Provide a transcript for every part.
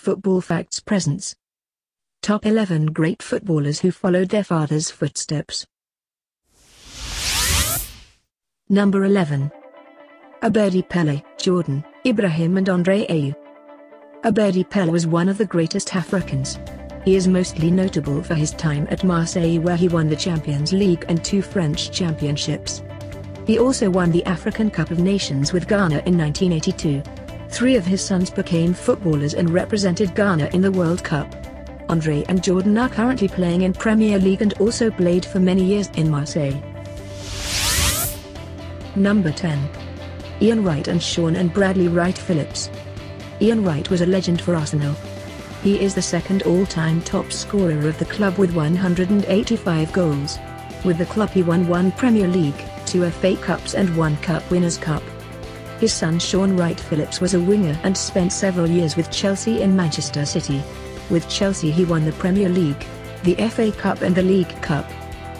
Football Facts Presents Top 11 Great Footballers Who Followed Their Father's Footsteps Number 11 Abedi Pele, Jordan, Ibrahim and Andre Ayew Abedi Pele was one of the greatest Africans. He is mostly notable for his time at Marseille where he won the Champions League and two French championships. He also won the African Cup of Nations with Ghana in 1982. Three of his sons became footballers and represented Ghana in the World Cup. Andre and Jordan are currently playing in Premier League and also played for many years in Marseille. Number 10. Ian Wright and Shaun and Bradley Wright Phillips. Ian Wright was a legend for Arsenal. He is the second all-time top scorer of the club with 185 goals. With the club he won one Premier League, two FA Cups and one Cup Winners' Cup. His son Shaun Wright Phillips was a winger and spent several years with Chelsea in Manchester City. With Chelsea he won the Premier League, the FA Cup and the League Cup.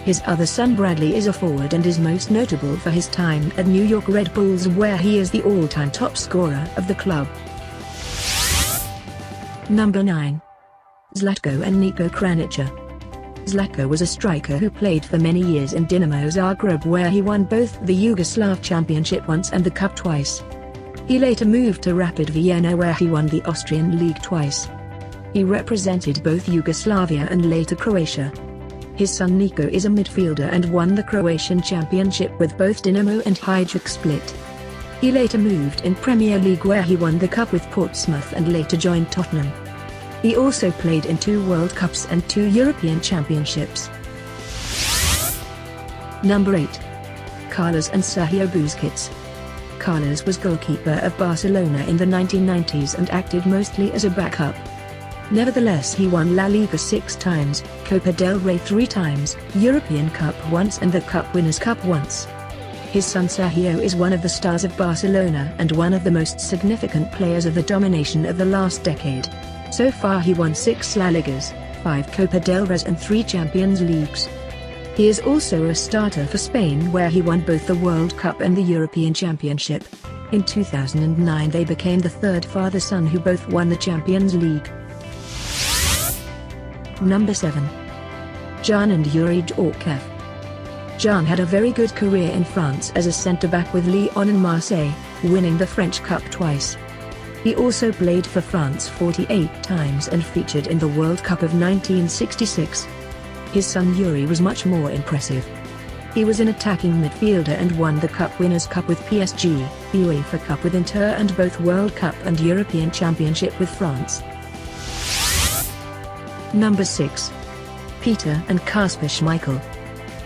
His other son Bradley is a forward and is most notable for his time at New York Red Bulls where he is the all-time top scorer of the club. Number 9. Zlatko and Niko Kranjcar. Zlatko was a striker who played for many years in Dinamo Zagreb where he won both the Yugoslav Championship once and the Cup twice. He later moved to Rapid Vienna where he won the Austrian League twice. He represented both Yugoslavia and later Croatia. His son Niko is a midfielder and won the Croatian Championship with both Dinamo and Hajduk Split. He later moved in Premier League where he won the cup with Portsmouth and later joined Tottenham. He also played in two World Cups and two European Championships. Number 8. Carlos and Sergio Busquets. Carlos was goalkeeper of Barcelona in the 1990s and acted mostly as a backup. Nevertheless he won La Liga six times, Copa del Rey three times, European Cup once and the Cup Winners' Cup once. His son Sergio is one of the stars of Barcelona and one of the most significant players of the domination of the last decade. So far he won 6 La Ligas, 5 Copa del Rey and 3 Champions Leagues. He is also a starter for Spain where he won both the World Cup and the European Championship. In 2009 they became the third father-son who both won the Champions League. Number 7. Jan and Youri Djorkaeff. Jan had a very good career in France as a centre-back with Lyon and Marseille, winning the French Cup twice. He also played for France 48 times and featured in the World Cup of 1966. His son Youri was much more impressive. He was an attacking midfielder and won the Cup Winners' Cup with PSG, the UEFA Cup with Inter and both World Cup and European Championship with France. Number 6. Peter and Kasper Schmeichel.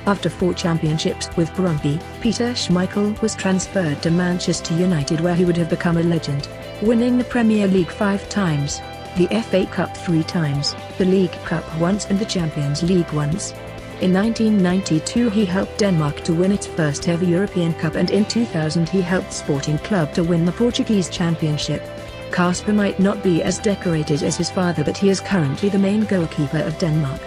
After four championships with Brøndby, Peter Schmeichel was transferred to Manchester United where he would have become a legend winning the Premier League five times, the FA Cup three times, the League Cup once and the Champions League once. In 1992 he helped Denmark to win its first ever European Cup and in 2000 he helped Sporting Club to win the Portuguese Championship. Kasper might not be as decorated as his father but he is currently the main goalkeeper of Denmark.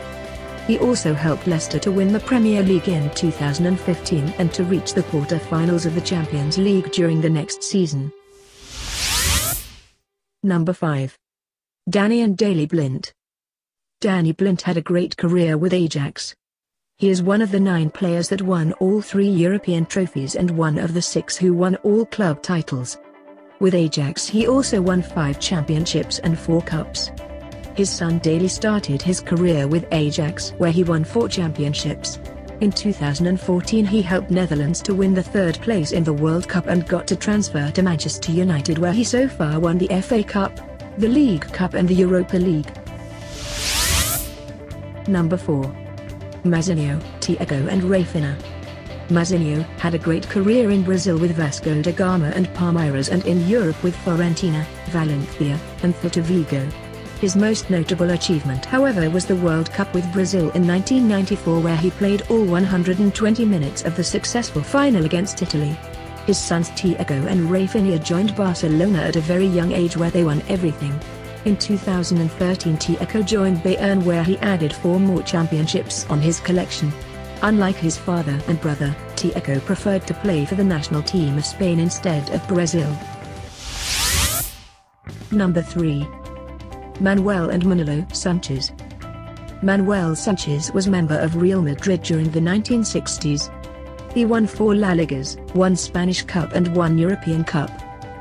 He also helped Leicester to win the Premier League in 2015 and to reach the quarter-finals of the Champions League during the next season. Number 5. Danny and Daley Blind. Danny Blind had a great career with Ajax. He is one of the nine players that won all three European trophies and one of the six who won all club titles. With Ajax he also won five championships and four cups. His son Daley started his career with Ajax where he won four championships. In 2014 he helped Netherlands to win the third place in the World Cup and got to transfer to Manchester United where he so far won the FA Cup, the League Cup and the Europa League. Number 4. Mazinho, Thiago and Rafinha. Mazinho had a great career in Brazil with Vasco da Gama and Palmeiras and in Europe with Fiorentina, Valencia, and Celta Vigo. His most notable achievement however was the World Cup with Brazil in 1994 where he played all 120 minutes of the successful final against Italy. His sons Thiago and Rafinha joined Barcelona at a very young age where they won everything. In 2013 Thiago joined Bayern where he added four more championships on his collection. Unlike his father and brother, Thiago preferred to play for the national team of Spain instead of Brazil. Number 3. Manuel and Manolo Sanchis. Manuel Sanchis was member of Real Madrid during the 1960s. He won four La Ligas, one Spanish Cup and one European Cup.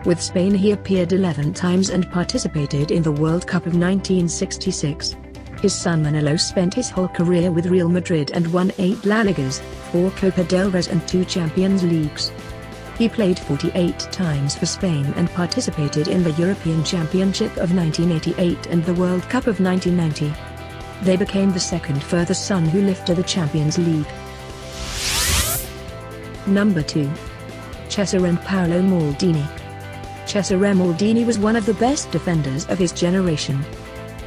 With Spain he appeared 11 times and participated in the World Cup of 1966. His son Manolo spent his whole career with Real Madrid and won 8 La Ligas, 4 Copa del Rey and 2 Champions Leagues. He played 48 times for Spain and participated in the European Championship of 1988 and the World Cup of 1990. They became the second furthest son who lifted the Champions League. Number 2. Cesare and Paolo Maldini. Cesare Maldini was one of the best defenders of his generation.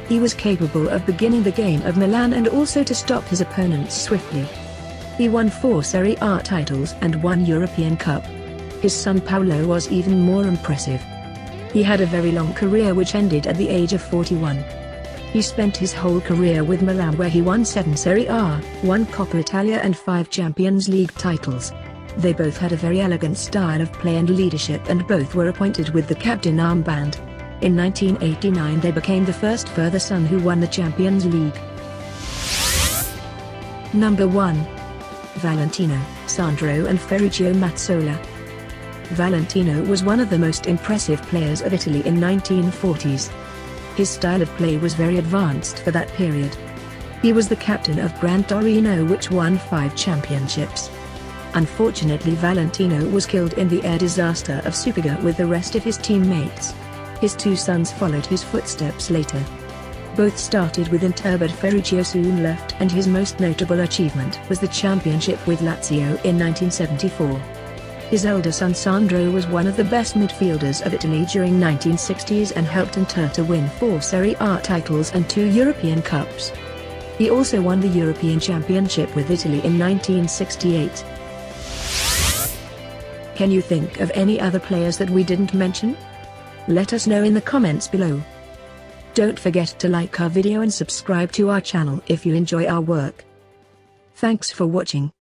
He was capable of beginning the game of Milan and also to stop his opponents swiftly. He won four Serie A titles and one European Cup. His son Paolo was even more impressive. He had a very long career which ended at the age of 41. He spent his whole career with Milan where he won 7 Serie A, 1 Coppa Italia and 5 Champions League titles. They both had a very elegant style of play and leadership and both were appointed with the captain armband. In 1989 they became the first further son who won the Champions League. Number 1. Valentino, Sandro and Ferruccio Mazzola. Valentino was one of the most impressive players of Italy in 1940s. His style of play was very advanced for that period. He was the captain of Gran Torino which won five championships. Unfortunately Valentino was killed in the air disaster of Superga with the rest of his teammates. His two sons followed his footsteps later. Both started with Inter but Ferruccio soon left and his most notable achievement was the championship with Lazio in 1974. His elder son Sandro was one of the best midfielders of Italy during 1960s and helped Inter to win four Serie A titles and two European Cups. He also won the European Championship with Italy in 1968. Can you think of any other players that we didn't mention? Let us know in the comments below. Don't forget to like our video and subscribe to our channel if you enjoy our work. Thanks for watching.